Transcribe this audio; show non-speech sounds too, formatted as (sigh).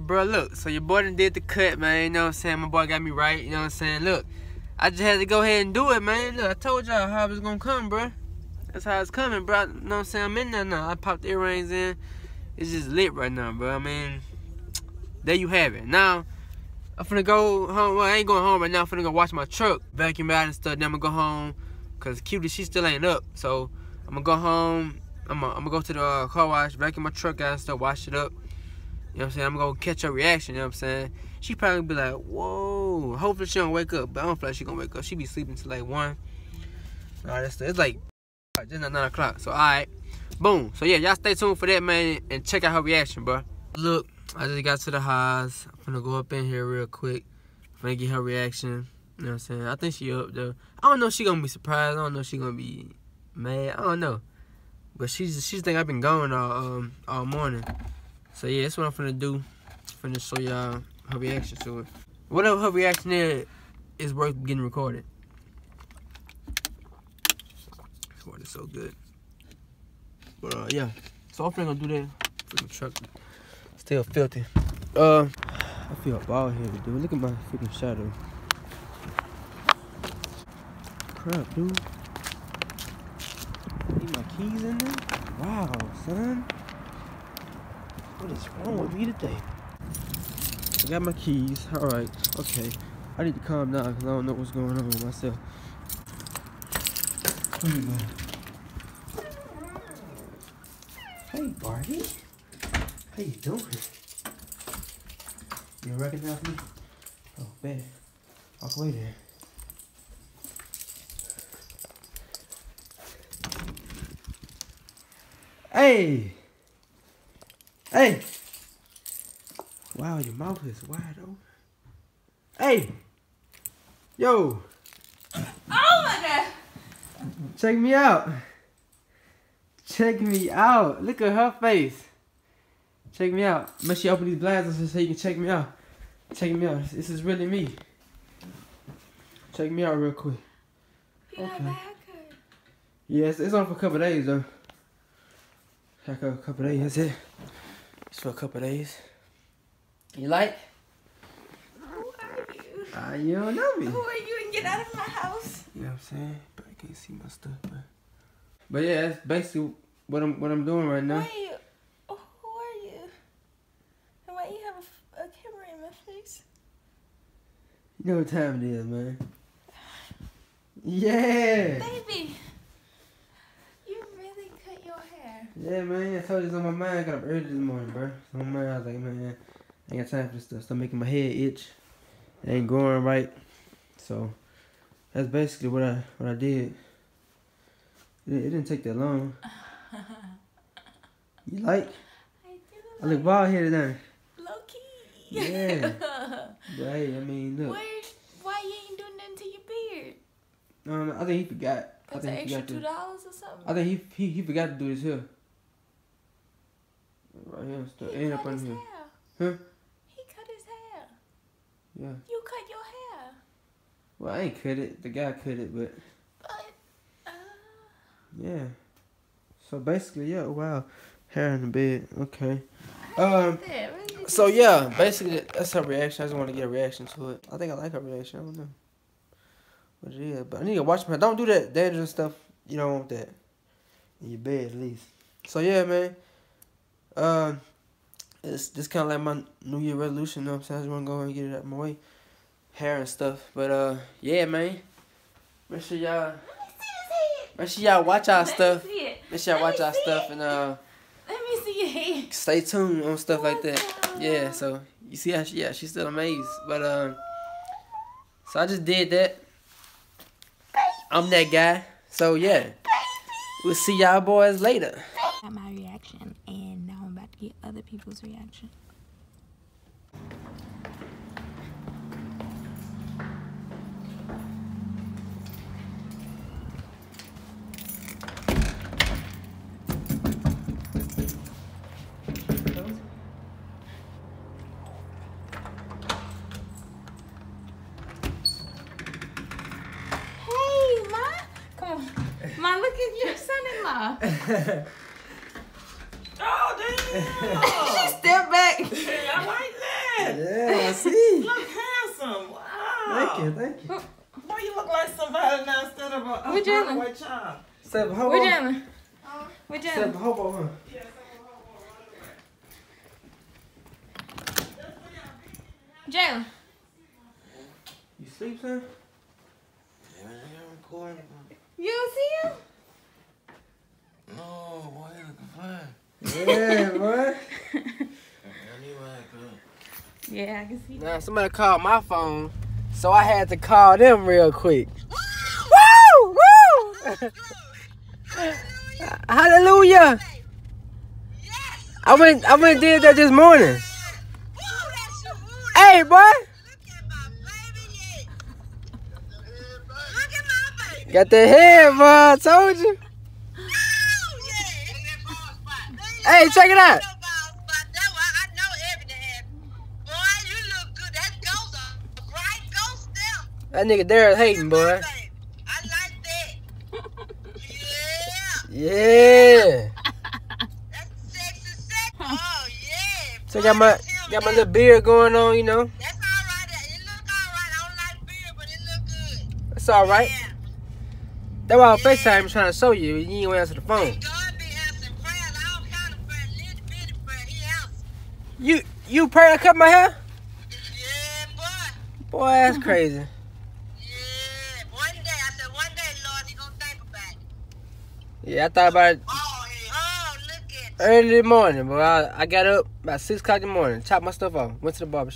Bro, look. So your boy done did the cut, man. You know what I'm saying? My boy got me right. You know what I'm saying? Look, I just had to go ahead and do it, man. Look, I told y'all how it was gonna come, bro. That's how it's coming, bro. You know what I'm saying? I'm in there now. I popped the earrings in. It's just lit right now, bro. I mean, there you have it. Now, I'm finna go home. Well, I ain't going home right now. I'm finna go watch my truck, vacuum out and stuff. Then I'm gonna go home. Cause Cutie, she still ain't up. So, I'm gonna go home. I'm gonna, I'm gonna go to the uh, car wash, vacuum my truck out and stuff, wash it up. You know what I'm saying? I'm gonna catch her reaction, you know what I'm saying? She probably be like, whoa. Hopefully she don't wake up, but I don't feel like she gonna wake up. She be sleeping till like 1. All that stuff. It's like just not 9 o'clock. So, alright. Boom. So, yeah, y'all stay tuned for that, man, and check out her reaction, bro. Look, I just got to the house. I'm gonna go up in here real quick. I'm gonna get her reaction. You know what I'm saying? I think she up though. I don't know she gonna be surprised. I don't know she gonna be mad. I don't know. But she's she's think I've been going all um all morning. So yeah, that's what I'm finna do. Finna show y'all her reaction to it. Whatever her reaction is, is worth getting recorded. This is so good. But uh, yeah, so I'm finna do that. Freaking truck, still filthy. Uh, I feel bald headed, dude. Look at my freaking shadow. Crap, dude. Need my keys in there? Wow, son. What is wrong with me today? I got my keys. Alright, okay. I need to calm down because I don't know what's going on with myself. Where you going? Hey, Barty. How you doing? You recognize me? Oh, bad. Walk away there. Hey! Hey! Wow, your mouth is wide open. Hey! Yo! Oh my god! Check me out. Check me out. Look at her face. Check me out. Make sure you open these blinds so you can check me out. Check me out. This is really me. Check me out real quick. You got Okay. a bad haircut. Yes, it's on for a couple days though. Like a couple days, that's it. It's for a couple days. You like? Who are you? Ah, you don't know me. Who are you and get out of my house? You know what I'm saying? But I can't see my stuff, but. But yeah, that's basically what I'm what I'm doing right now. you? Oh, Who are you? And why you have a camera in my face? You know what time it is, man. Yeah. Baby! You really cut your hair. Yeah, man. I told you it's on my mind. I got up early this morning, bro. It's on my mind. I was like, man, I ain't got time for this stuff. Start making my head itch. It ain't growing right. So that's basically what I what I did. It, it didn't take that long. (laughs) You like? I do I look bald headed now. low key. Yeah. (laughs) But hey, I mean, look. Where, why you ain't doing nothing to your beard? Um, I think he forgot. That's an think extra two to. dollars or something. I think he he he forgot to do this here. Right here, still he Ain't cut up on his here. hair. Huh? He cut his hair. Yeah. You cut your hair. Well, I ain't cut it. The guy cut it, but But, uh, yeah. So basically, yeah. Wow, hair in the bed. Okay. Um, like that. Really So yeah, basically that's her reaction. I just want to get a reaction to it. I think I like her reaction. I don't know what it is, but I need to watch my. Don't do that dangerous stuff. You don't want that in your bed at least. So yeah, man. Um, it's just kind of like my New Year resolution. You know what I'm saying? I just want to go and get it out my way, hair and stuff. But uh, yeah, man. Make sure y'all, Let me see his head. make sure y'all watch our Let stuff. Make sure y'all watch our stuff it. and uh. Let me see your head. stay tuned on stuff like that. Yeah, so you see how she yeah, she's still amazed. But um so I just did that. I'm that guy. So yeah. We'll see y'all boys later. Got my reaction, other people's reaction. Hey, Ma! Come on. Ma, look at your son-in-law. (laughs) Oh, damn! Step back. I like that? Yeah, I see. Look handsome. Wow. Thank you, thank you. Why you look like somebody now instead of a, a What you doing? runaway child? Seven hobo. Where Jalen? Where Seven Jalen? hobo, huh? Jalen. You sleep, son? You don't see him? No, boy, you looking fine. Yeah, boy. I need my girl. Yeah, I can see. Now somebody called my phone, so I had to call them real quick. Woo! Woo! (laughs) Hallelujah! Yes, I went I went did that this morning. Hey boy! Got that head, boy. I told you. Hey, check it out. That nigga Daryl's hating, boy. I. Yeah. That's. Oh. So got my got my little beard going on, you know. That's all right. It look all right. I don't like beer, but it look good. It's all right. Yeah. That's why on FaceTime trying to show you. You ain't answer the phone. God be answering prayers. All kind of prayers. Little bitty prayer. He answers. You you pray to cut my hair? Yeah, boy. Boy, that's mm-hmm. crazy. Yeah. One day, I said, one day, Lord, he gonna think about it. Yeah, I thought about it Oh, yeah. Oh, look at early in the morning, but I, I got up about six o'clock in the morning, chopped my stuff off, went to the barber